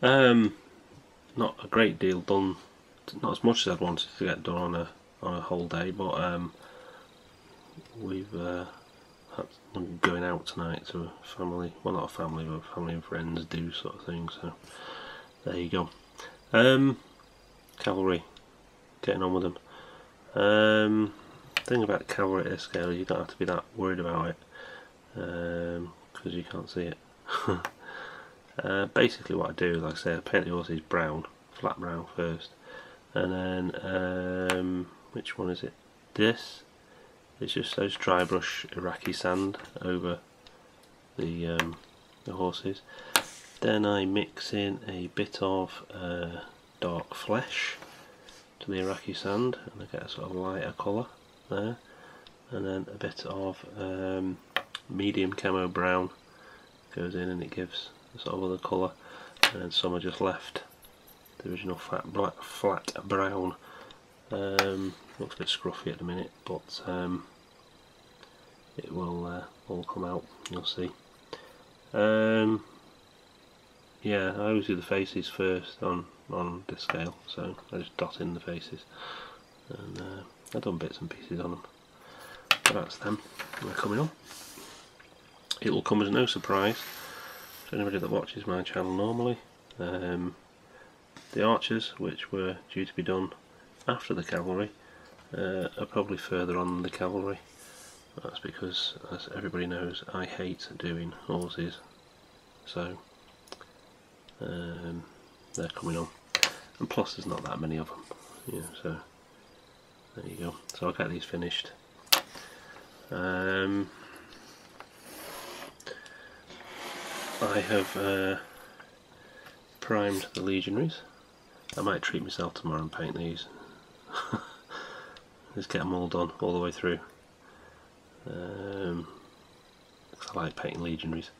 Um, not a great deal done, not as much as I'd wanted to get done on a on a whole day, but um, we've uh, had, going out tonight to a family, well not a family, but family and friends do sort of thing. So there you go. Um, cavalry, getting on with them. Um, thing about cavalry at this scale, you don't have to be that worried about it because um, you can't see it. uh, basically, what I do, like I say, I paint the horses brown, flat brown first, and then um, which one is it? This. It's just those dry brush Iraqi sand over the um, the horses. Then I mix in a bit of uh, dark flesh to the Iraqi sand and I get a sort of lighter colour there and then a bit of um, medium camo brown goes in and it gives of other colour. And then some are just left. The original flat, black, flat brown. Um, looks a bit scruffy at the minute but um, it will uh, all come out. You'll see. Um, yeah I always do the faces first on on this scale. So I just dot in the faces. And uh, I've done bits and pieces on them but that's them. They're coming on it will come as no surprise to anybody that watches my channel normally um, the archers which were due to be done after the cavalry uh, are probably further on the cavalry. That's because as everybody knows I hate doing horses. So um, they're coming on. And plus there's not that many of them yeah so there you go. So I'll get these finished. Um, I have uh, primed the legionaries. I might treat myself tomorrow and paint these. Just get them all done all the way through. Um, I like painting legionaries.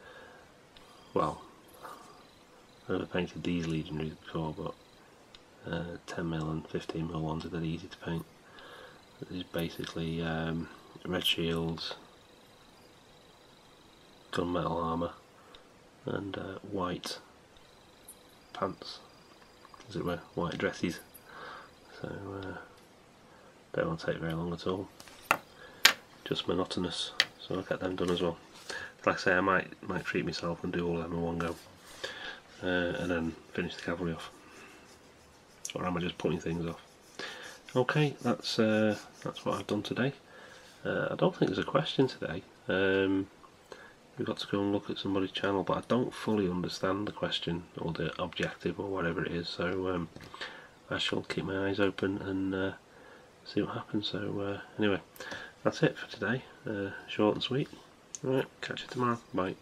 Well I've never painted these legionaries before but uh, 10mm and 15mm ones are very easy to paint. This is basically um, red shields, gunmetal armour and uh, white pants, as it were, white dresses. So uh, want to take very long at all. Just monotonous, so I'll get them done as well. Like I say, I might might treat myself and do all of them in one go, uh, and then finish the cavalry off or am I just putting things off? Okay, that's uh, that's what I've done today. Uh, I don't think there's a question today. Um, we've got to go and look at somebody's channel, but I don't fully understand the question or the objective or whatever it is. So um, I shall keep my eyes open and uh, see what happens. So uh, anyway, that's it for today. Uh, short and sweet. Alright, catch you tomorrow. Bye.